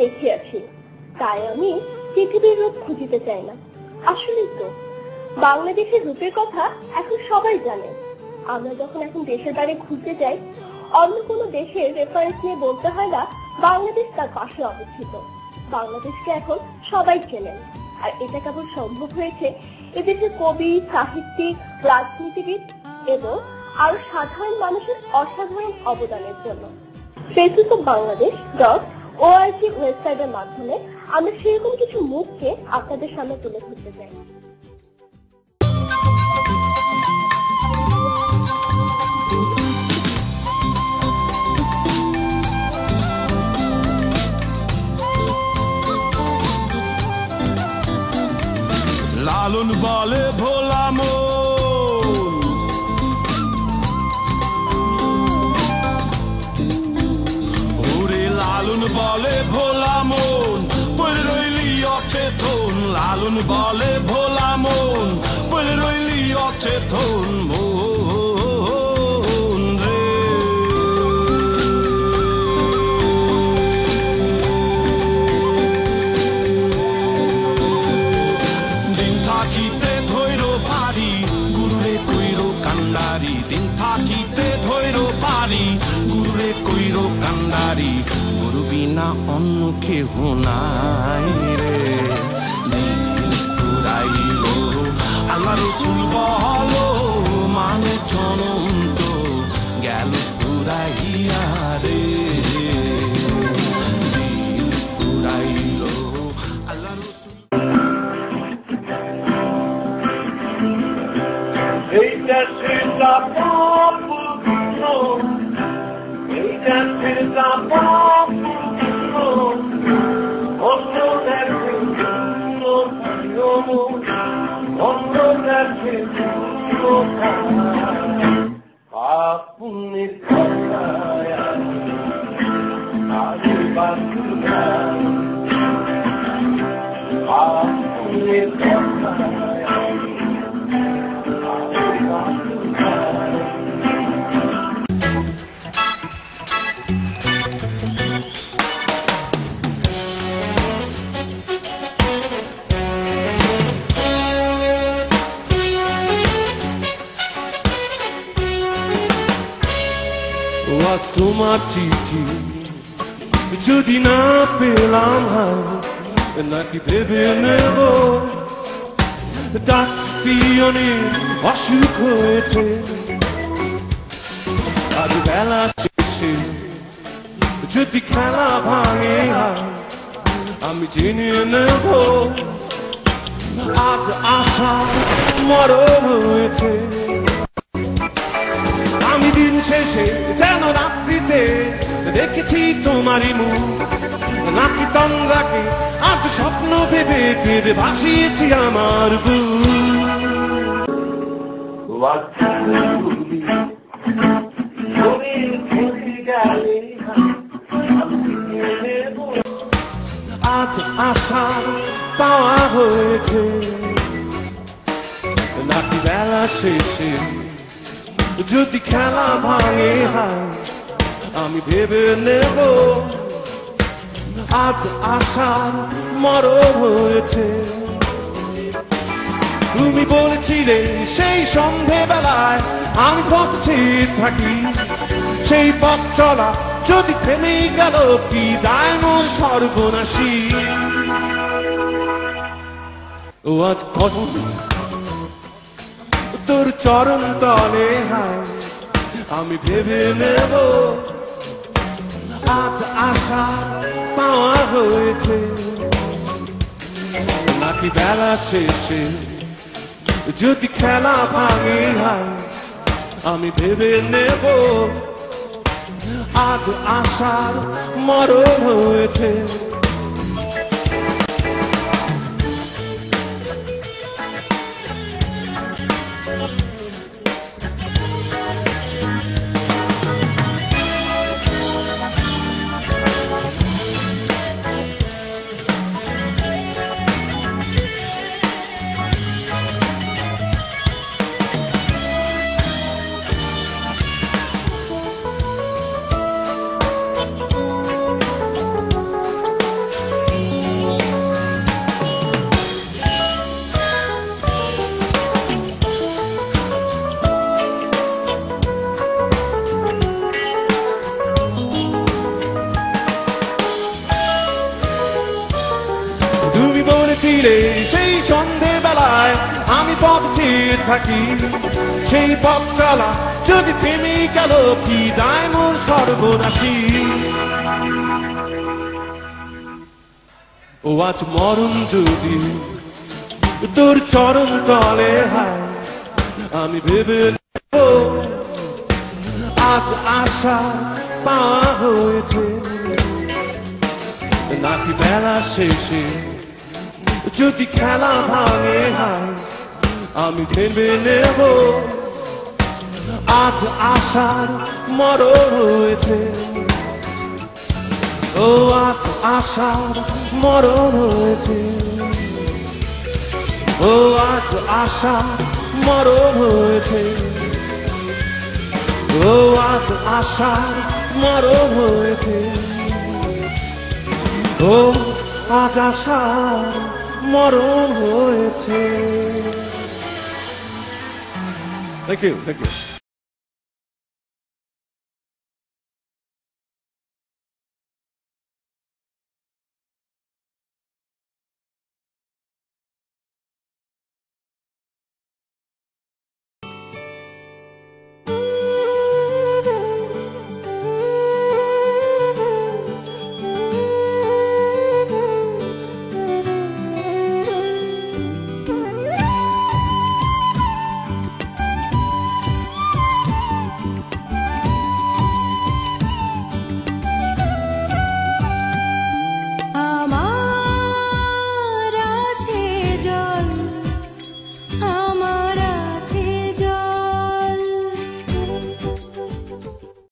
দেখিয়াছি তাই আমি পৃথিবীর রূপ খুঁজিতে চাই না। আসলেই তো বাংলাদেশের রূপের কথা এখন সবাই জানে। আমরা যখন এখন দেশের বাইরে ঘুরতে যাই, অন্য কোনো দেশের রেফারেন্স নিয়ে বলতে হয় না, বাংলাদেশ তার পাশে অবস্থিত। বাংলাদেশকে এখন সবাই চেনেন। আর এটা কেবল সম্ভব হয়েছে এদেশের কবি, সাহিত্যিক, রাজনীতিবিদ এবং আরও সাধারণ মানুষের অসাধারণ অবদানের জন্য। Facebook of Bangladesh dot ORG ওয়েবসাইটের মাধ্যমে আমরা সেরকম কিছু মুখকে আপনাদের সামনে তুলে ধরতে চাই। লালন বলে ভোলা মন বলে ভোলা মন, পড়ে রইলি অচেতন। লালন বলে ভোলা মন, পড়ে রইলি অচেতন। মন রে। দিন থাকিতে ধৈর পারি কান্ডারি। থাকিতে পারি কান্ডারি গুরু বিনা অন্য কেহ নাই রে। ফুরাইল আল্লাহ রসুল মানে জনন্ত গেল ফুরাইয়া রে। আজ তোমার চিঠি। যদি না পেলাম হায়, নাকি ভেবে নেব? ডাক পিয়নের অসুখ হয়েছে। আজ বেলা শেষে যদি খেলা ভাঙে আমি জেনে নেব। আজ আশা মরণ হয়েছে। শেষে যেন রাত্রিতে দেখেছি তোমারই মুখ। নাকি তন্দ্রাকে আজ স্বপ্ন ভেবে কেঁদে ভাসিয়েছি আমার আজ আশা পাওয়া হয়েছে। নাকি বেলা শেষে যদি খেলা ভাঙে, হয়, আমি ভেবে নেব। আজ আশার মরণ হয়েছে। তুমি বলেছিলে, সেই সন্ধেবেলায় আমি পথ থাকি। সেই পথ চলা যদি থেমে গেল, কি দায় মোর সর্বনাশী? ও আজ কখন তোর চরণ তলে আমি ভেবে নেব। আজ আশা পাওয়া হয়েছে। নাকি বেলা শেষে যদি খেলা ভাঙে, হয়, আমি ভেবে নেব। আজ আশার মরণ হয়েছে। ছিলে সেই সন্ধেবেলায় আমি পথ চেয়ে থাকি। সেই পথ চলা যদি থেমে গেল, কি দায় মোর সর্বনাশী? ও আজ মরণ যদি তোর চরম তলে হায়, আমি ভেবে আজ আশা পাওয়া হয়েছে। নাকি বেলা শেষে যদি খেলা ভাঙে, হায়, আমি ভেবে নেব। আজ আশার মরণ হয়েছে। ও, আজ আশার মরণ হয়েছে। ও, আজ আশা মরণ হয়েছে। ও, আজ আশার মরণ হয়েছে। ও, আজ আশার মরণ হয়েছে থ্যাংক ইউ থ্যাংক ইউ